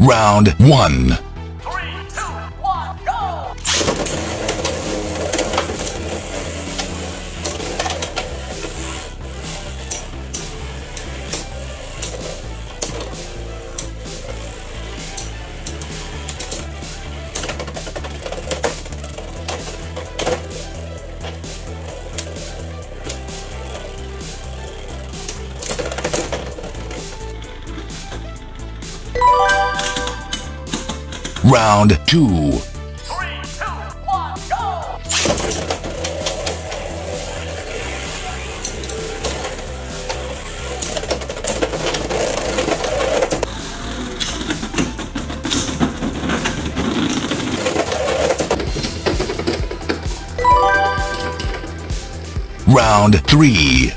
Round 1. Three, two, one, go! Round 2. Three, two! Round 3.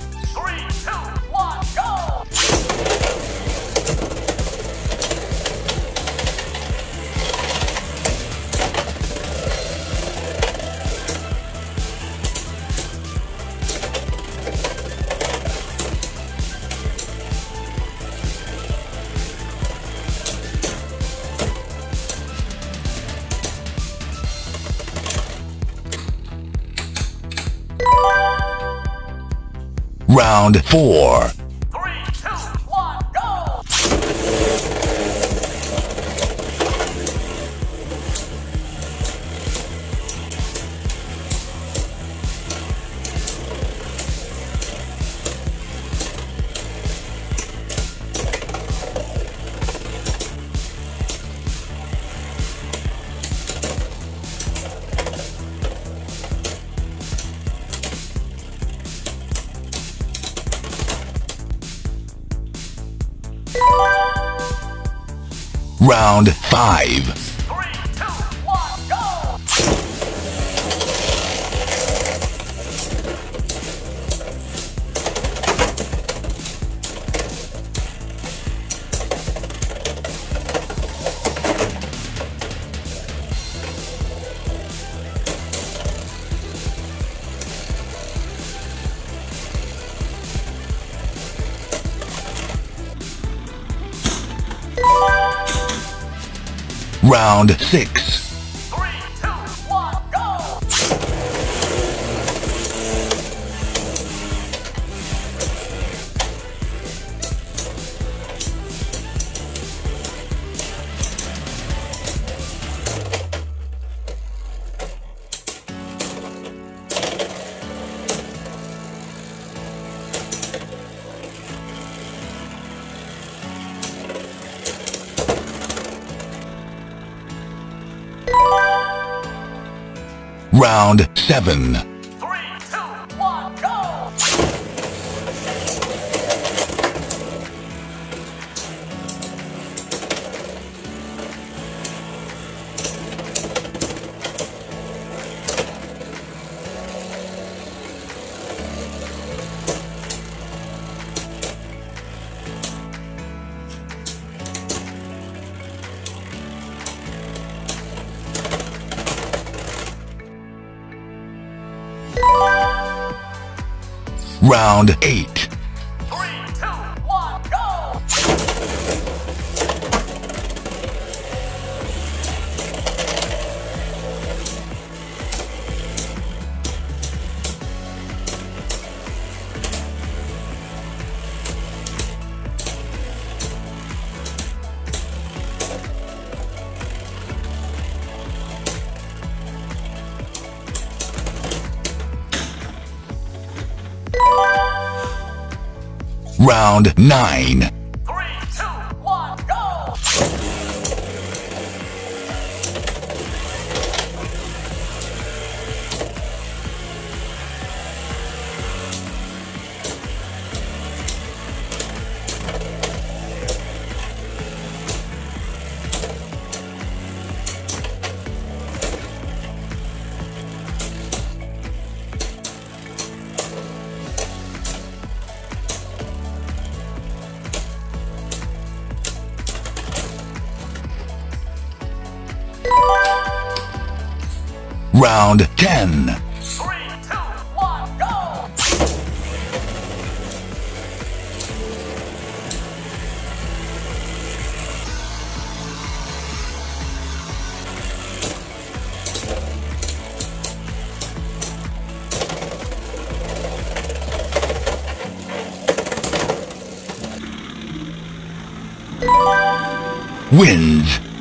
Round 4. Round 5. Round 6. Round 7. Round 8. Round 9. Round 10. Three, two, one, go! Wins.